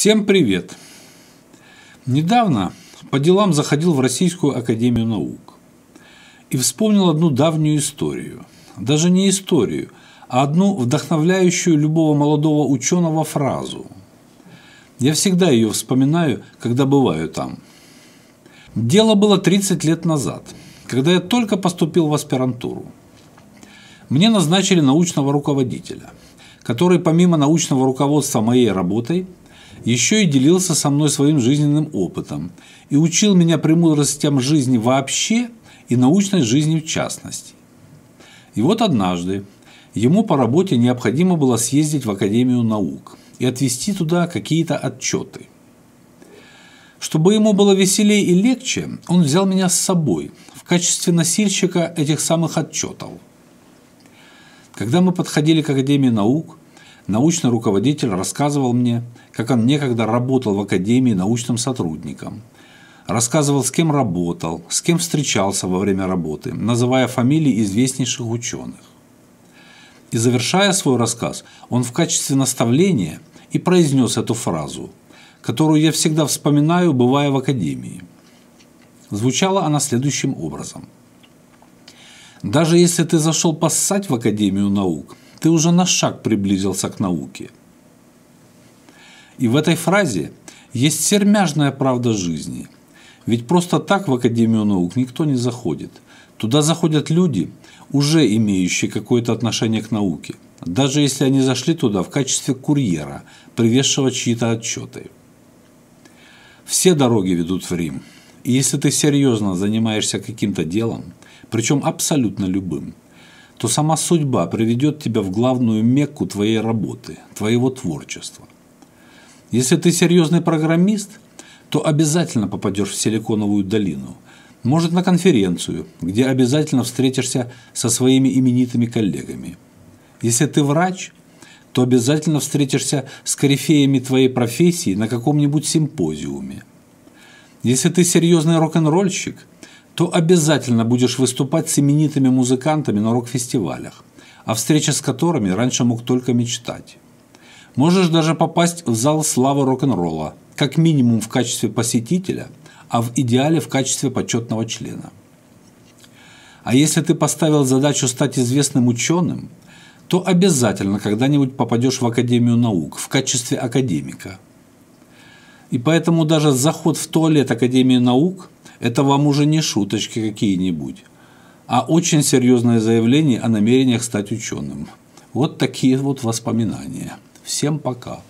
Всем привет! Недавно по делам заходил в Российскую Академию Наук и вспомнил одну давнюю историю. Даже не историю, а одну вдохновляющую любого молодого ученого фразу. Я всегда ее вспоминаю, когда бываю там. Дело было 30 лет назад, когда я только поступил в аспирантуру. Мне назначили научного руководителя, который помимо научного руководства моей работой – еще и делился со мной своим жизненным опытом и учил меня премудростям жизни вообще и научной жизни в частности. И вот однажды ему по работе необходимо было съездить в Академию наук и отвезти туда какие-то отчеты. Чтобы ему было веселее и легче, он взял меня с собой в качестве носильщика этих самых отчетов. Когда мы подходили к Академии наук, научный руководитель рассказывал мне, как он некогда работал в академии научным сотрудником. Рассказывал, с кем работал, с кем встречался во время работы, называя фамилии известнейших ученых. И завершая свой рассказ, он в качестве наставления и произнес эту фразу, которую я всегда вспоминаю, бывая в академии. Звучала она следующим образом. Даже если ты зашел поссать в Академию наук – ты уже на шаг приблизился к науке. И в этой фразе есть сермяжная правда жизни. Ведь просто так в Академию наук никто не заходит. Туда заходят люди, уже имеющие какое-то отношение к науке, даже если они зашли туда в качестве курьера, привезшего чьи-то отчеты. Все дороги ведут в Рим. И если ты серьезно занимаешься каким-то делом, причем абсолютно любым – то сама судьба приведет тебя в главную мекку твоей работы, твоего творчества. Если ты серьезный программист, то обязательно попадешь в Силиконовую долину, может на конференцию, где обязательно встретишься со своими именитыми коллегами. Если ты врач, то обязательно встретишься с корифеями твоей профессии на каком-нибудь симпозиуме. Если ты серьезный рок-н-ролльщик – то обязательно будешь выступать с именитыми музыкантами на рок-фестивалях, о встрече с которыми раньше мог только мечтать. Можешь даже попасть в зал славы рок-н-ролла, как минимум в качестве посетителя, а в идеале в качестве почетного члена. А если ты поставил задачу стать известным ученым, то обязательно когда-нибудь попадешь в Академию наук в качестве академика. И поэтому даже заход в туалет Академии наук это вам уже не шуточки какие-нибудь, а очень серьезное заявление о намерениях стать ученым. Вот такие вот воспоминания. Всем пока.